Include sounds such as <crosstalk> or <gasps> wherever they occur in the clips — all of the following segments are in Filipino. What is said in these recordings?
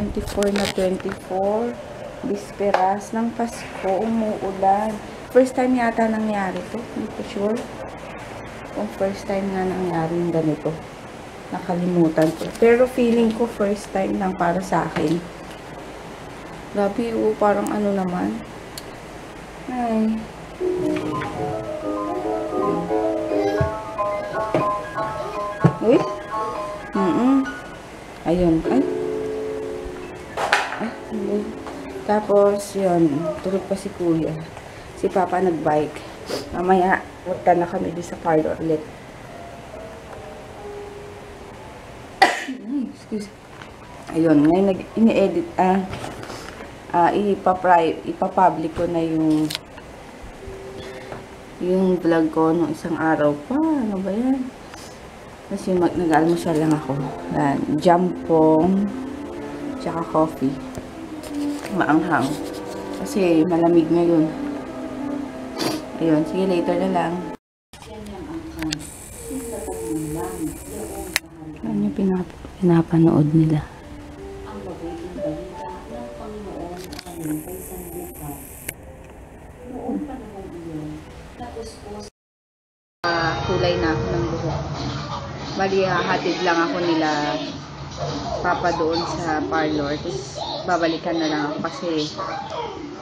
24 na 24. Bisperas ng Pasko. Umuulan. First time yata nangyari to. Hindi ko sure. Kung first time nga nangyari yung ganito. Nakalimutan ko. Pero feeling ko first time lang para sa akin. Grabe, oh, parang ano naman. Ay. Uy. Mm-mm. Ayun. Ay. Ay, Tapos, yun. Tulog pa si kuya. Si papa nagbike. Mamaya, punta na kami di sa parlor ulit. <coughs> Excuse. Ayun, ngayon nag ini-edit ah ah ipapri ipapublic ko na yung yung vlog ko nung isang araw pa. Ano ba yan? Kasi nag-almusal lang ako. Yan, jampong tsaka coffee. Maanghang. Kasi malamig ngayon. Ayun, sige later na lang. Ano yung pinap pinapanood nila? Ah, kulay na ako ng buhok. Bali, hahatid lang ako nila papa doon sa parlor. Tapos, babalikan na lang kasi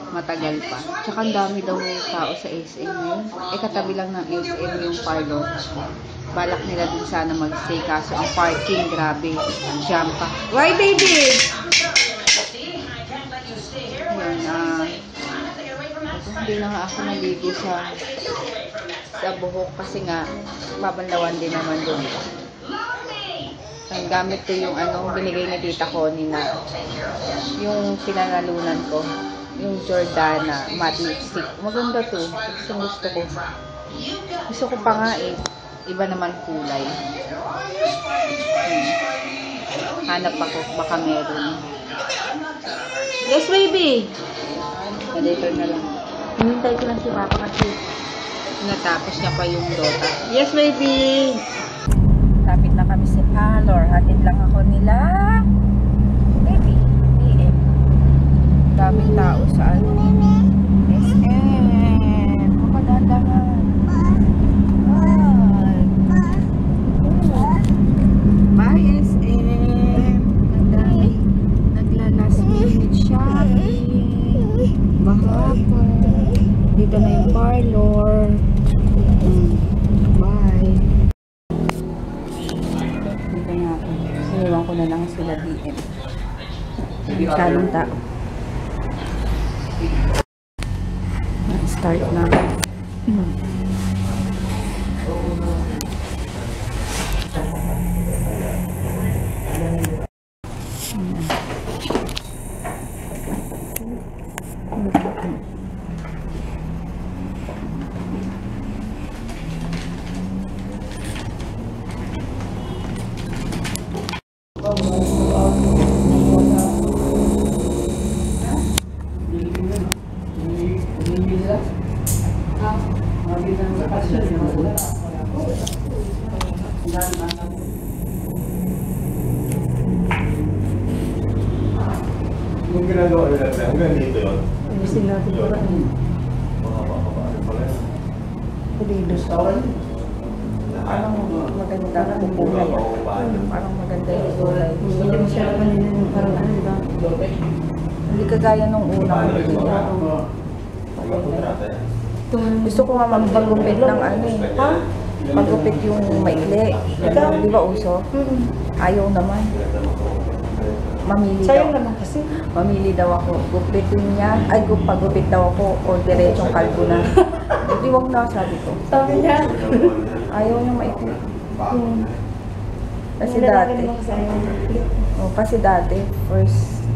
matagal pa. Tsaka ang dami daw tao sa SM ngayon. Eh, katabi lang ng SM yung parlor. Balak nila din sana magstay kaso ang parking, grabe. Jam pa. Why, baby? Yun, ah. hindi na nga ako naligo sa sa buhok kasi nga babanlawan din naman doon. Ang gamit ko yung ano, binigay ni Tita Connie na yung pinanalunan ko. Yung Jordana matte lipstick. Maganda to. Gusto gusto ko. Gusto ko pa nga eh. Iba naman kulay. Hmm. Hanap ako. Baka meron. Yes, baby! Later na lang. Hinintay ko lang si Papa kasi natapos niya pa yung Dota. Yes, baby! Lapit na kami sa parlor. Hatid lang ako nila. Baby, PM. Daming tao sa ano. SM. Mapadandahan. Bye. SM. Ang dami. Nagla-last minute shopping. Bahapon. Dito na yung parlor. Mm. Bye. Dito na ako. Siniwan ko na lang sila DM. Masyadong tao. Start na. Mm. Yung ginagawa nila, hanggang dito yun. Ayusin natin Yun. para Mga papapaano pala yun. Pulidos. Parang maganda ang kulay. Parang maganda yung kulay. Hindi mo siya kanina yung parang ano, di ba? Hindi kagaya nung yan. Gusto ko nga magpagupit ng ano eh. Ha? Magupit yung maikli. Di ba uso? Hmm. Ayaw naman. Mamili Sayang daw. naman kasi. Mamili daw ako. Gupitin niya. Ay, gup- pagupit daw ako o diretsong kalbo na. <laughs> Hindi, wag na sabi ko. Sabi niya. Ayaw niya maikli. Hmm. Kasi Ang lalaki dati. naman kasi ayaw. Oh, kasi dati, first,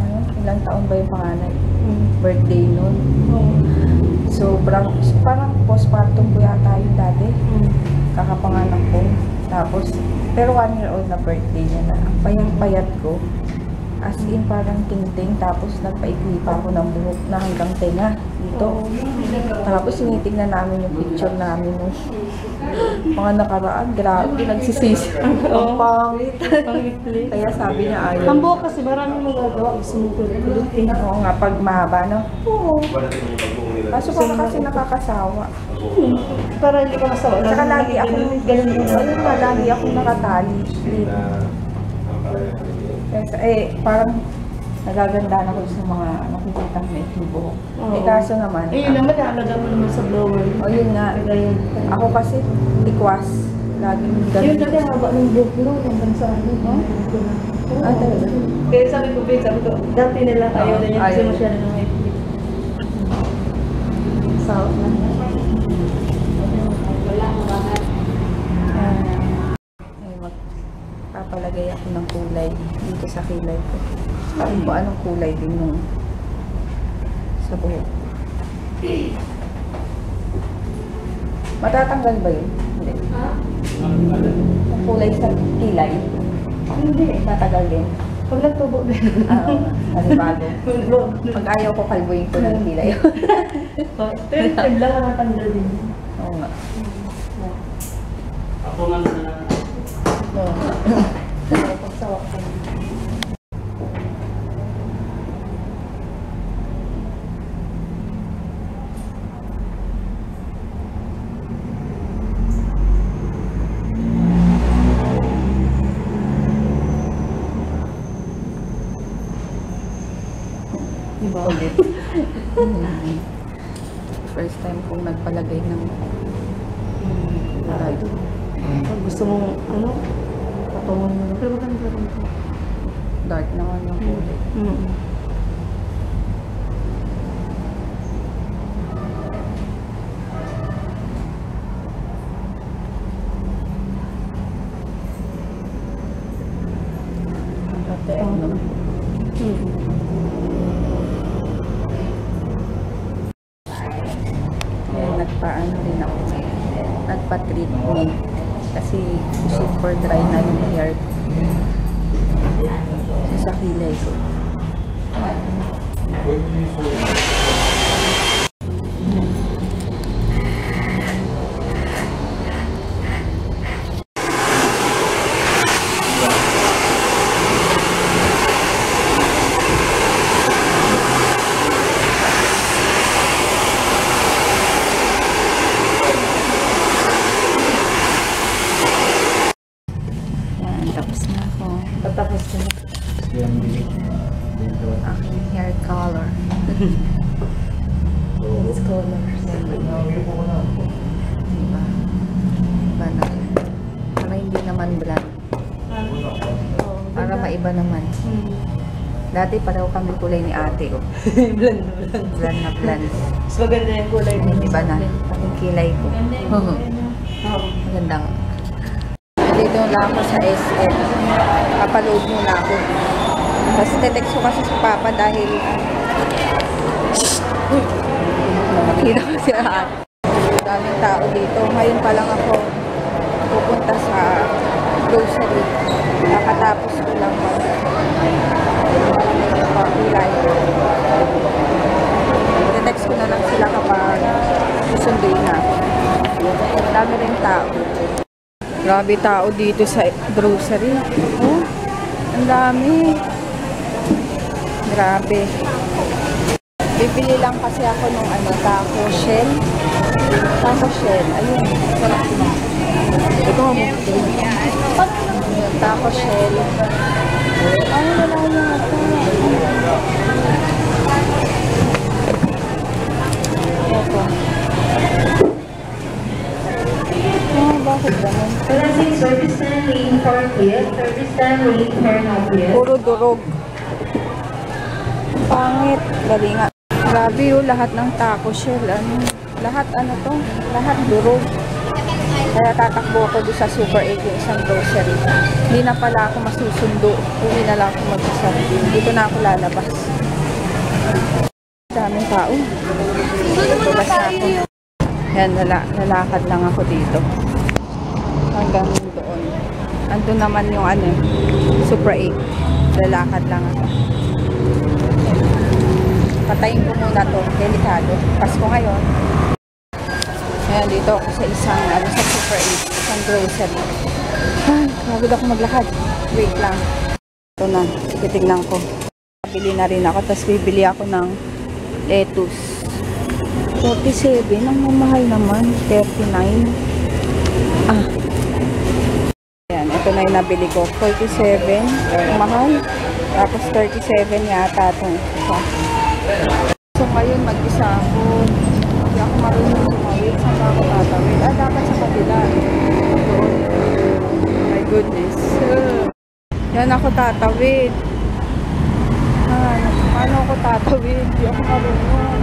ano, ilang taon ba yung panganay? Hmm. Birthday nun. Oo. So, sobrang, parang postpartum ko yata yun dati. Mm. Kakapanganak ko. Tapos, pero one year old na birthday niya na. Ang payat-payat ko. As in, parang ting-ting. Tapos, nagpaikli pa ako ng buhok na hanggang tenga. Dito. Tapos, sinitingnan namin yung picture namin nung mga nakaraan. Grabe, nagsisisi. Ang pangit. Kaya sabi niya ayaw. Ang buhok kasi maraming magagawa. Gusto mo kulot-kulotin. Oo nga, pag mahaba, no? Oo. Kaso pa kasi nakakasawa. Para hindi ka masawa. Saka lagi ako, ganun din. ayun nga, lagi ako nakatali. Kasi, eh, parang nagaganda na ko sa mga nakikita may buhok. Oo. Eh, kaso naman, Eh, yun naman, naalagay mo naman sa blower. o yun nga, ako kasi tikwas. Laging Yun ganun. dati haba ng buhok no, hanggang sa ano. Huh? Ah, talaga? Kaya sabi ko, babe, sabi ko, dati nila ayaw na niya kasi Ayaw. masyado ng. South na. Ay, magpapalagay ako ng kulay dito sa kilay ko. Kung ba anong kulay din nung sa buhok. Matatanggal ba yun? Hindi. Ang kulay sa kilay, Hindi. tatagal din. Pag nagtubo din. Ah, oo. Panibago. Pag ayaw ko, kalbuin ko ng kilay. Pero time lang nakatanggal din. Oo nga. Ako nga na lang. Oo nga. Pagsawak ko. Diba? Ulit. First time kong nagpalagay ng kulay. Pag gusto mong, ano, patungan mo. Pero maganda rin ito. Dark naman yung kulay. Mm. Ang Dati pareho kami kulay ni ate. Oh. <laughs> Blend na blend. Blonde na blonde. Mas maganda yung kulay Ay, iba na. Yung kilay ko. Oo. Maganda nga. Nandito lang ako sa SM. Papaload muna ako. Tapos tetext ko kasi si Papa dahil nakita ko si ate. Daming tao dito. Ngayon pa lang ako pupunta sa grocery. Kakatapos ko lang mag pakulay. Tetext ko na lang sila kapag susunduin na ako. Dami rin tao. Grabe tao dito sa grocery. Oh, ang dami. Grabe. Bibili lang kasi ako nung ano, taco shell. Taco shell. Ayun. Sarap. Ito mo. Taco shell. Ay, wala na ito. Ito. Ah, bakit ganun? Classic service time waiting for clear. Service time waiting for not clear. Puro durog. Pangit. Dali nga. Grabe yun, lahat ng taco shell. Ano, lahat ano to? Lahat durog. Kaya tatakbo ako doon sa Super 8 yung isang grocery. Hindi na pala ako masusundo. Uwi na lang ako magsasarili. Dito na ako lalabas. Daming tao. Basta ako. Yan, lala, lalakad lang ako dito. Hanggang doon. Andun naman yung ano, Supra 8. Lalakad lang ako. Patayin ko muna to. Delikado. Pasko ngayon. Ayan, dito ako sa isang, ano, sa Super 8. Isang grocery. Ay, pagod ako maglakad. Wait lang. Ito na. Sige, tingnan ko. Bili na rin ako. Tapos bibili ako ng lettuce. 47. Ang mamahal naman. 39. Ah. Ayan, ito na yung nabili ko. 47. Ang mahal. Tapos 37 yata itong isa. So ngayon mag-isa ako. Hindi ako marunong ako tatawid? Ah, dapat sa kabila. My goodness. Yan ako tatawid. Ah, paano ako tatawid? Hindi ako marunong.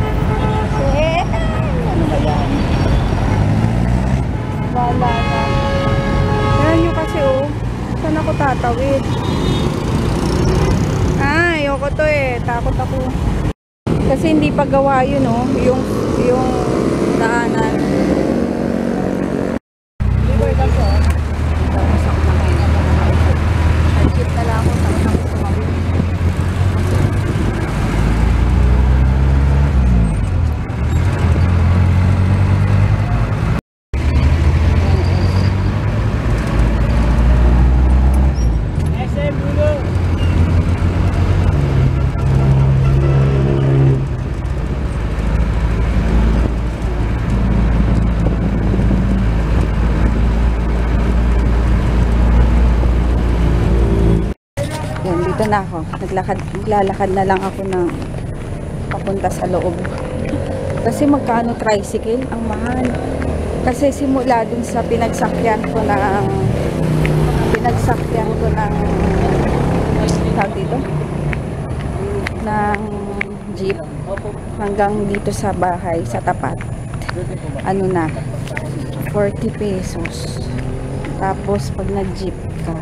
Eh, ano ba yan? Wala na. Yan nyo kasi oh. Saan ako tatawid? Ah, ayoko to eh. Takot ako. Kasi hindi pa gawa yun oh. Yung, yung daanan. Hindi ko ito to. Tapos ako na ngayon. Nag-jeep na lang ako. Tapos ako sumawid. Yan, dito Naglakad, naglalakad na lang ako ng papunta sa loob. Kasi magkano tricycle? Ang mahal. Kasi simula dun sa pinagsakyan ko ng pinagsakyan ko ng tawag dito? ng jeep hanggang dito sa bahay, sa tapat. Ano na? 40 pesos. Tapos pag nag-jeep ka,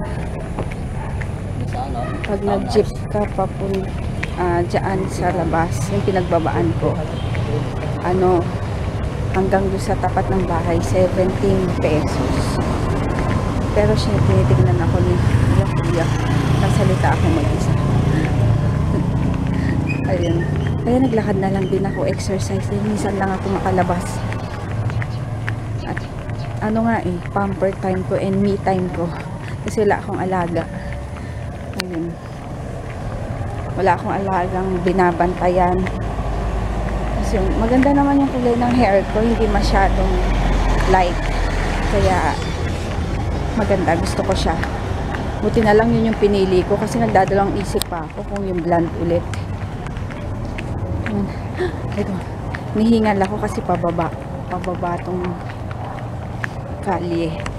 pag nag-jeep ka papun ah dyan sa labas, yung pinagbabaan ko, ano, hanggang doon sa tapat ng bahay, 17 pesos. Pero siya, tinitignan ako ni Kuya. Nasalita ako mag-isa. <laughs> Ayun. Kaya naglakad na lang din ako, exercise. Eh, minsan lang ako makalabas. At ano nga eh, pamper time ko and me time ko. Kasi wala akong alaga. Ayun. Wala akong alagang binabantayan. Kasi maganda naman yung kulay ng hair ko, hindi masyadong light. Kaya maganda, gusto ko siya. Buti na lang yun yung pinili ko kasi nagdadalawang isip pa ako kung yung blonde ulit. Yun. <gasps> Ito, nihingal ako kasi pababa. Pababa tong kalye.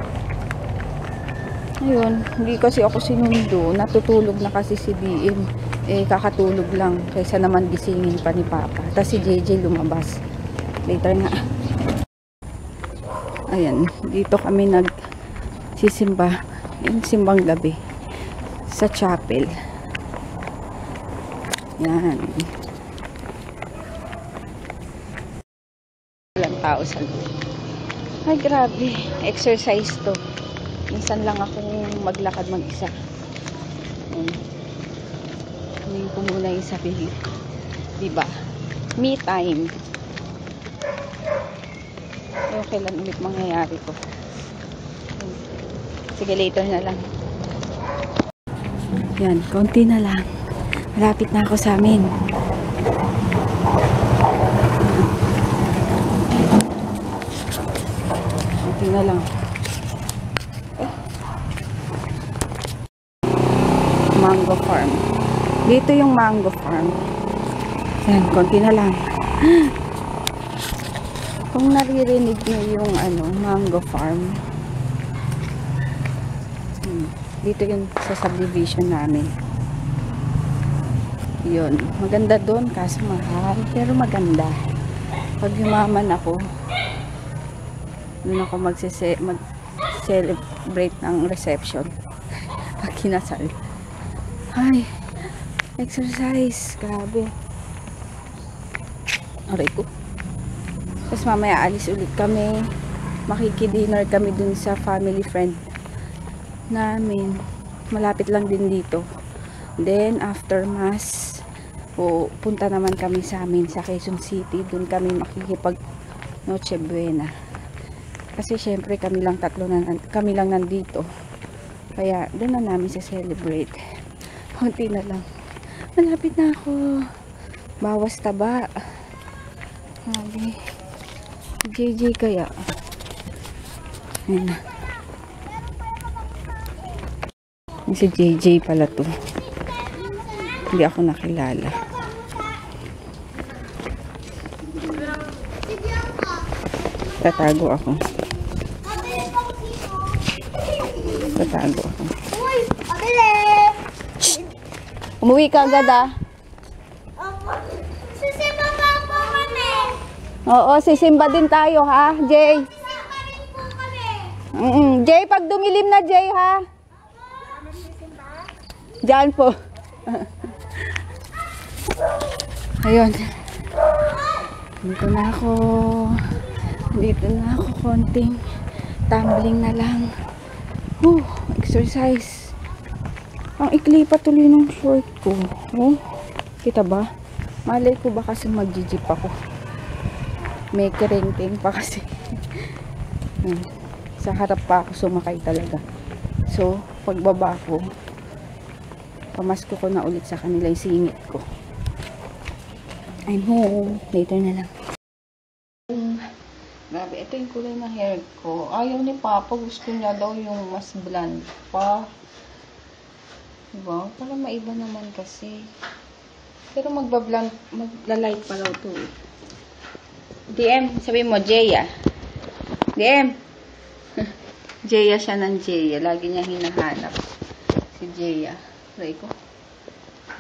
Ayun, hindi kasi ako sinundo. Natutulog na kasi si BM. Eh, kakatulog lang. Kaysa naman gisingin pa ni Papa. Tapos si JJ lumabas. Later nga. Ayan, dito kami nag sisimba. Yung simbang gabi. Sa chapel. Yan. Walang tao sa loob. Ay, grabe. Exercise to. Minsan lang ako maglakad mag-isa. Ayan. Kunin ko muna yung sarili. Diba? Me time. Ewan kailan ulit mangyayari ko. Sige, later na lang. Yan, konti na lang. Malapit na ako sa amin. Konti na lang. Mango farm. Dito yung mango farm. Yan, konti na lang. <gasps> Kung naririnig nyo yung ano, mango farm. Hmm. Dito yun sa subdivision namin. Yun. Maganda doon kaso mahal. Pero maganda. Pag yumaman ako, doon ako magsese mag-celebrate ng reception. <laughs> Pag kinasal. Ay, exercise. Grabe. Aray ko. Tapos mamaya alis ulit kami. Makikidinner kami dun sa family friend namin. Malapit lang din dito. Then, after mass, pupunta naman kami sa amin sa Quezon City. Dun kami makikipag Noche Buena. Kasi syempre kami lang tatlo na, kami lang nandito. Kaya doon na namin sa celebrate. Kunti na lang. Malapit na ako. Bawas taba. Sabi. JJ kaya. Ayan na. Si JJ pala to. Hindi ako nakilala. Tatago ako. Tatago ako. Uy, pabili! Umuwi ka agad ah. Opo. Sisipa pa po kami! Oo, sisimba din tayo ha, Jay. Rin po kami! Mm Jay, pag dumilim na Jay ha. Diyan po. <laughs> Ayun. Dito na ako. Dito na ako konting tumbling na lang. Whew, exercise. Ang ikli pa tuloy ng short ko. Oh, kita ba? Malay ko ba kasi mag-jeep ako. May kerengking pa <laughs> kasi. Hmm. Sa harap pa ako sumakay talaga. So, pagbaba ko, pamasko ko na ulit sa kanila yung singit ko. I'm home. Later na lang. Grabe, ito yung kulay ng hair ko. Ayaw ni Papa, gusto niya daw yung mas blonde pa. Diba? Para maiba naman kasi. Pero magbablond, magla-light pa raw to. DM, sabi mo, Jeya. DM. <laughs> Jeya siya ng Jeya. Lagi niya hinahanap. Si Jeya. Try ko.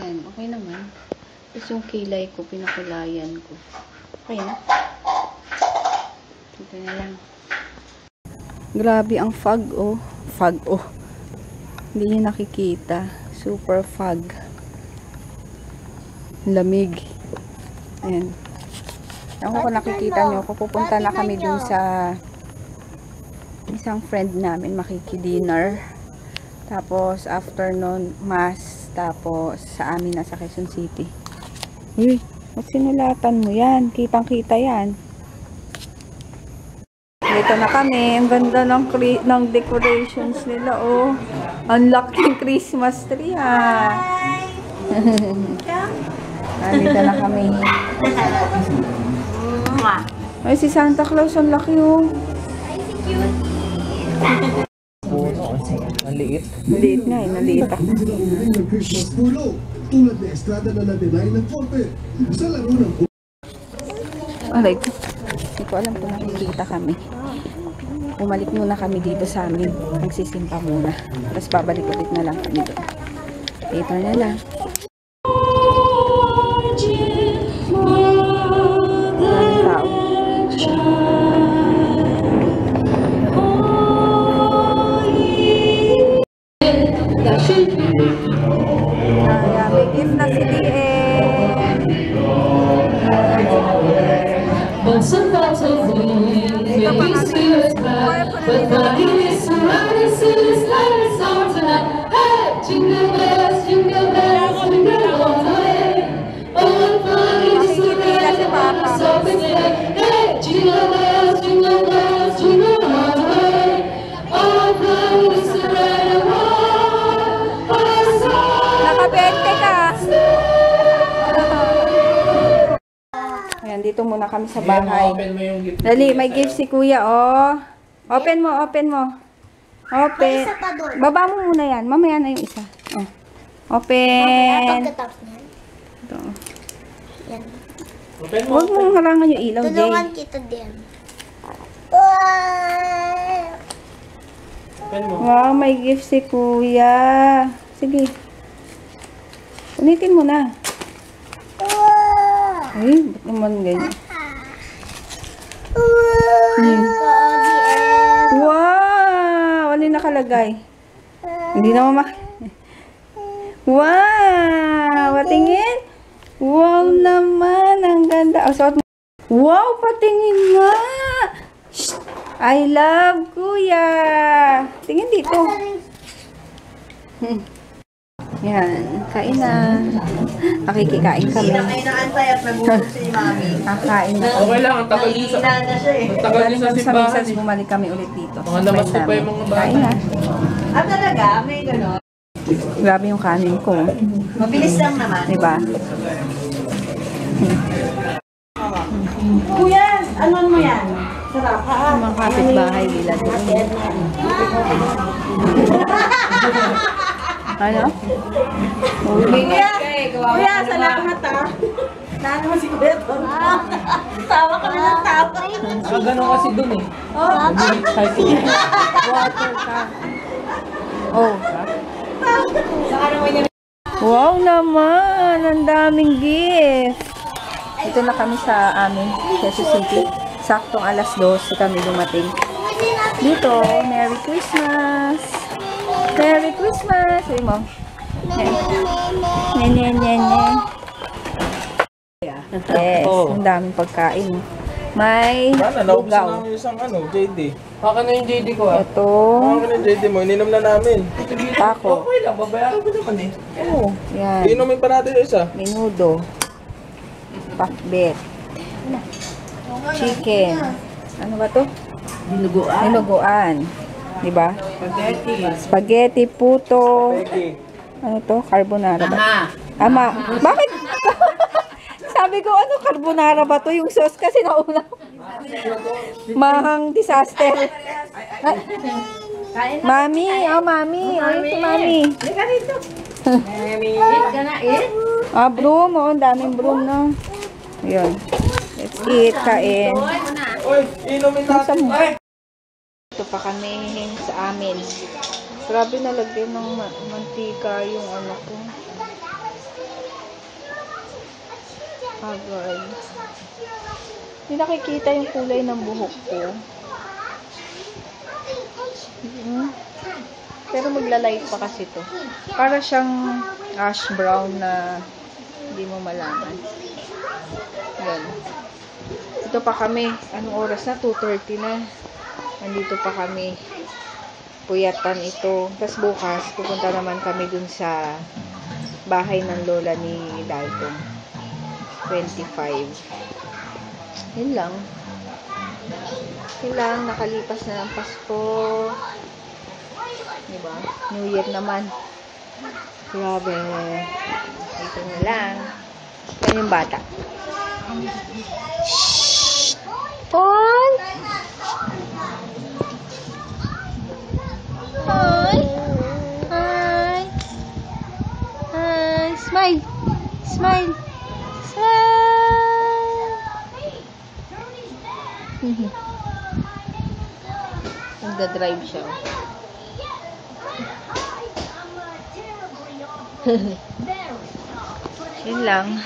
Yan, okay naman. Tapos yung kilay ko, pinakulayan ko. Okay na. Ito na lang. Grabe ang fog, oh. Fog, oh. Hindi niyo nakikita. Super fog. Lamig. Ayan. Ako kung nakikita nyo, pupunta na kami dun sa isang friend namin makikidinner. Tapos, after nun, mass. Tapos, sa amin na sa Quezon City. Uy, ba't sinulatan mo yan? Kitang-kita yan. Dito na kami. Ang ganda ng, ng decorations nila, oh. Ang laking Christmas tree, ah. <laughs> Nandito na kami. Ay, si Santa Claus, ang laki, oh. Ang liit. Maliit nga, eh. Maliit ako. ng Christmas Pulo, tulad na estrada na natinay ng Forte sa laro ng Aray ko. Hindi ko alam kung nakikita kami. Umalik muna kami dito sa amin. Magsisimpa muna. Tapos babalik ulit na lang kami doon. Dito na lang. Dito muna kami sa bahay. Open mo yung gift. Dali, may gift si kuya, oh. Open mo, open mo. Open. Isa pa doon. Baba mo muna yan. Mamaya na yung isa. Oh. Open. Ito. Yan. Open mo. Huwag mong harangan yung ilaw, Jay. Tulungan kita din. Wow! Open mo. Wow, may gift si kuya. Sige. Unitin mo na. Ay, ba't naman ganyan? Wow! Wow! Ano yung nakalagay? Hindi naman mak... Wow! Patingin! Wow naman! Ang ganda. Oh, suot mo. Wow, patingin nga! Shh! I love kuya! Tingin dito. Hmm. Yan, kain na. Nakikikain kami. Inaantay at nagutom si Mami. Kakain na. Okay lang, ang tagal din sa... Hihina na siya eh. Ang tagal din sa kami sa simbahan misas, bumalik kami ulit dito. Mga namas ko pa yung mga bata. Kain na. Ah, talaga? May gano'n? Grabe yung kanin ko. Mabilis lang naman. Diba? Kuya, ano mo yan? Sarap ha? Yung mga kapitbahay nila doon. <laughs> ano? Kuya, kuya, salamat ha. Mo si Tom? Tawa kami ng tawa. Ah, ganun kasi dun eh. Water ka. Oh. Wow naman! Ang daming gift! Ito na kami sa amin, Quezon City. Saktong alas 12 kami dumating. Dito, Merry Christmas! Merry Christmas! Sabi mo. Nyen, nyen, nyen, nyen. Yes, ang daming pagkain. May Sana, naubos na lugaw. namin yung isang ano, JD. Baka na yung JD ko ah. Ito, Baka na yung JD mo, ininom na namin. taco. Okay lang, babayaran ko naman eh. Oh, yan. Inumin pa natin yung isa. Menudo. Pakbet. Chicken. Ano ba to? Dinuguan. Dinuguan. Di ba? Spaghetti. Spaghetti, puto. Ano to? Carbonara ba? Ama. Bakit? <laughs> Sabi ko, ano carbonara ba to? Yung sauce kasi nauna. Mahang disaster. Ay. Mami, oh mami, oh si mami. Ah, broom, oh, ang daming broom na. Ayun. Let's eat, kain. Uy, inumin natin. Ito pa kami sa amin. Grabe nalagyan ng ma- mantika yung ano ko. Agad. Hindi nakikita yung kulay ng buhok ko. Mm. Pero magla-light pa kasi to. Para siyang ash brown na hindi mo malaman. Yan. Ito pa kami. Anong oras na? 2.30 na. Nandito pa kami. Puyatan ito. Tapos bukas, pupunta naman kami dun sa bahay ng lola ni Dalton. 25. Yun lang. Yun lang. Nakalipas na ng Pasko. Diba? New Year naman. Grabe. Dito na lang. Yan yung bata. Paul! Smile! Smile! Smile! <laughs> Nagda-drive siya. <laughs> Yun lang.